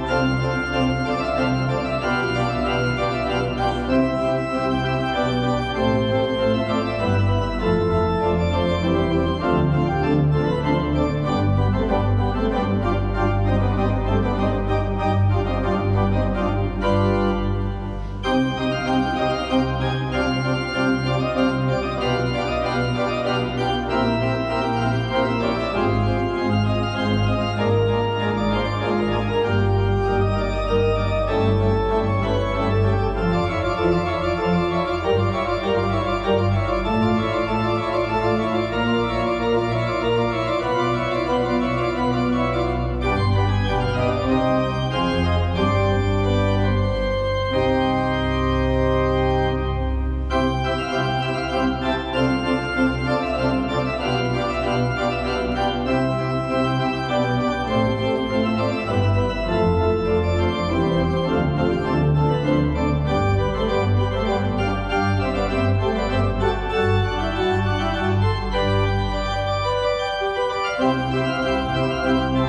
Música Música